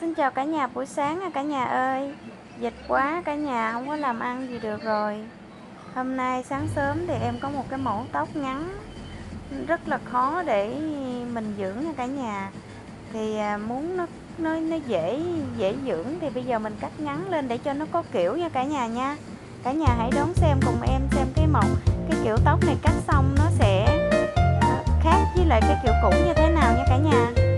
Xin chào cả nhà, buổi sáng à cả nhà ơi. Dịch quá cả nhà, không có làm ăn gì được rồi. Hôm nay sáng sớm thì em có một cái mẫu tóc ngắn, Rất là khó để mình dưỡng nha cả nhà. Thì à, muốn nó nó nó dễ dễ dưỡng thì bây giờ mình cắt ngắn lên để cho nó có kiểu nha cả nhà nha. Cả nhà hãy đón xem cùng em xem cái mẫu, cái kiểu tóc này cắt xong nó sẽ khác với lại cái kiểu cũ như thế nào nha cả nhà.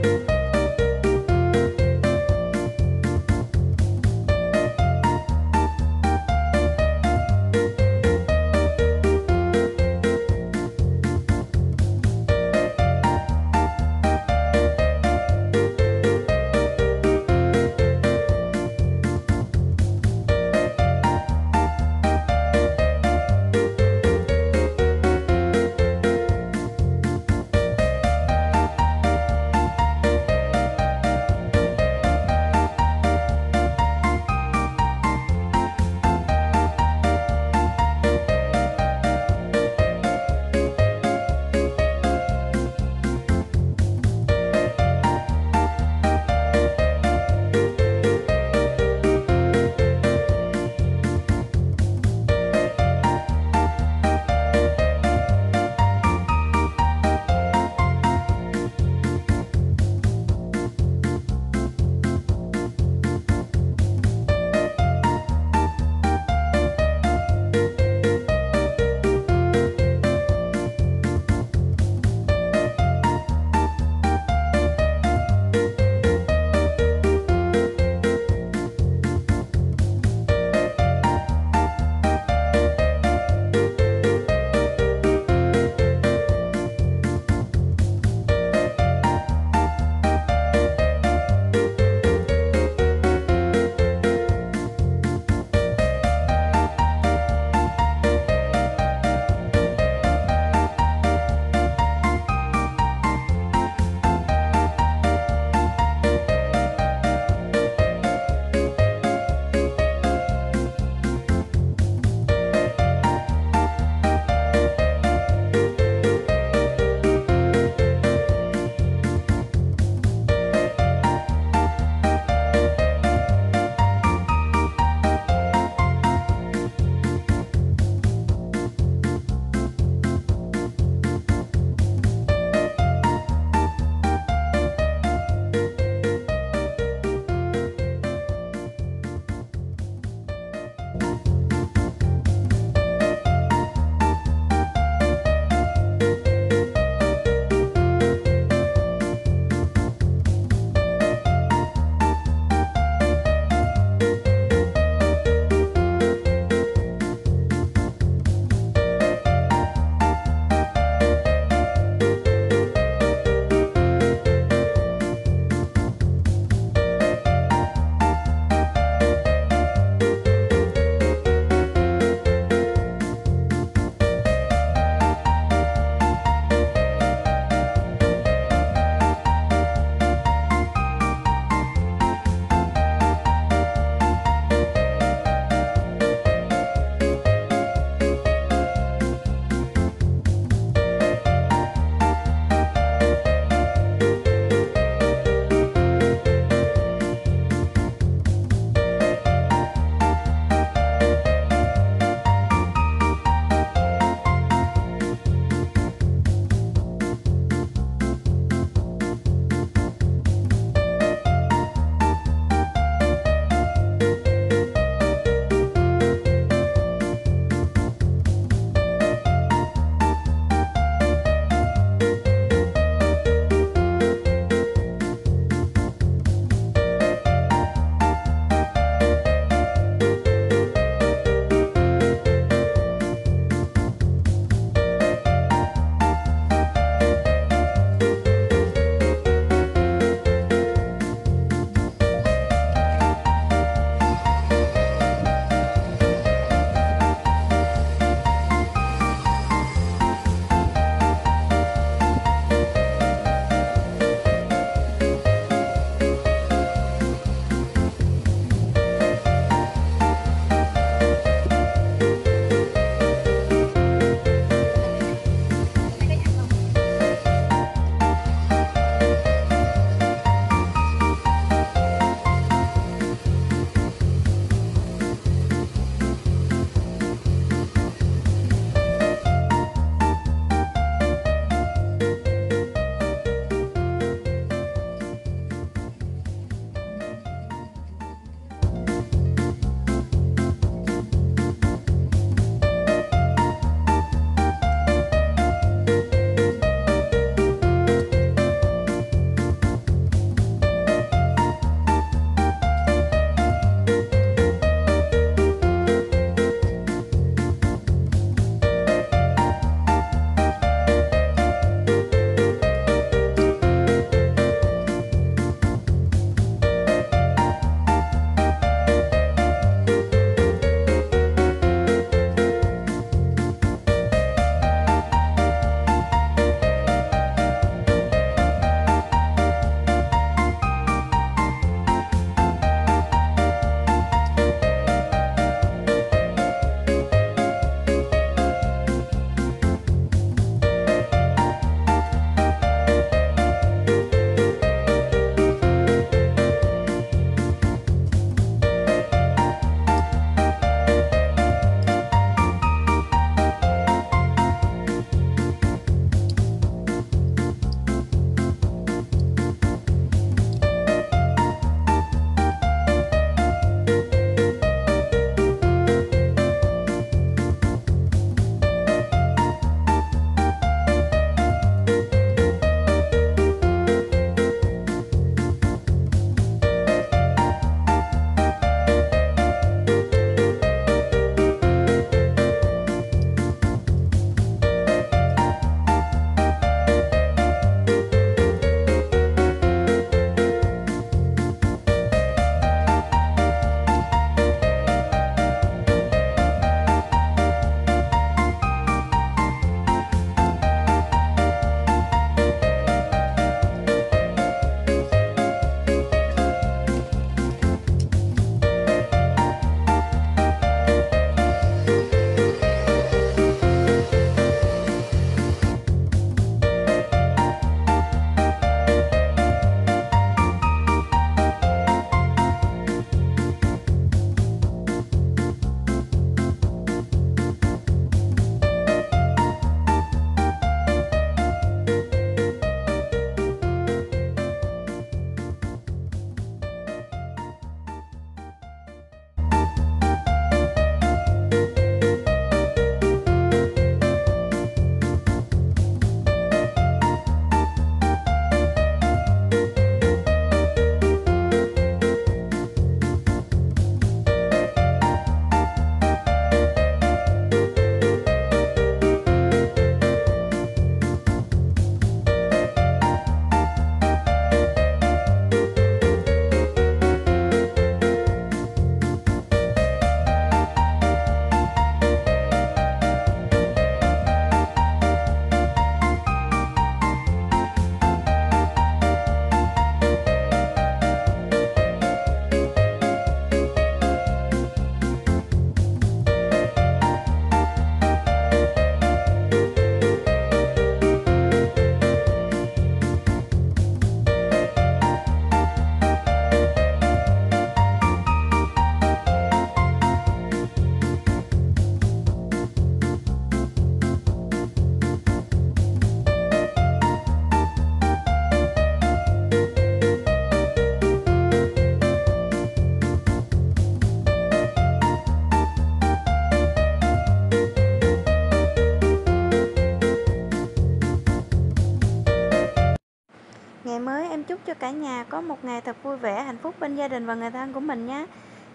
Nhà có một ngày thật vui vẻ, hạnh phúc bên gia đình và người thân của mình nhé.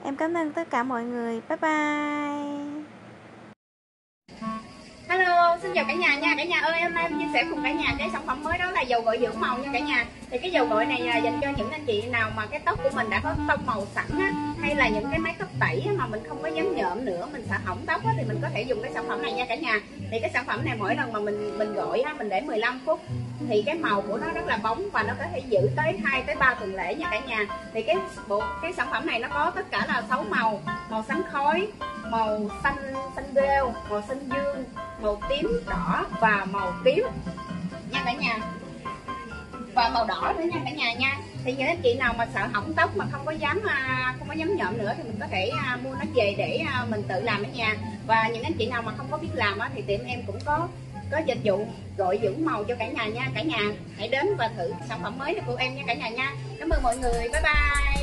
Em cảm ơn tất cả mọi người. Bye bye. Vâng, xin chào cả nhà nha. Cả nhà ơi, hôm nay em chia sẻ cùng cả nhà cái sản phẩm mới đó là dầu gội dưỡng màu nha cả nhà. Thì cái dầu gội này là dành cho những anh chị nào mà cái tóc của mình đã có tông màu sẵn á, hay là những cái máy tóc tẩy á, mà mình không có dám nhợm nữa, mình sợ hỏng tóc á, thì mình có thể dùng cái sản phẩm này nha cả nhà. Thì cái sản phẩm này mỗi lần mà mình mình gội á, mình để 15 phút thì cái màu của nó rất là bóng và nó có thể giữ tới 2 tới 3 tuần lễ nha cả nhà. Thì cái bộ cái sản phẩm này nó có tất cả là 6 màu, màu xám khói, màu xanh xanh rêu, màu xanh dương, màu tím đỏ và màu tím. Nha cả nhà. Và màu đỏ nữa nha cả nhà nha. Thì những anh chị nào mà sợ hỏng tóc mà không có dám à, không có dám nhộm nữa thì mình có thể à, mua nó về để à, mình tự làm ở nhà. Và những anh chị nào mà không có biết làm thì tiệm em cũng có có dịch vụ gọi dưỡng màu cho cả nhà nha cả nhà. Hãy đến và thử sản phẩm mới của em nha cả nhà nha. Cảm ơn mọi người. Bye bye.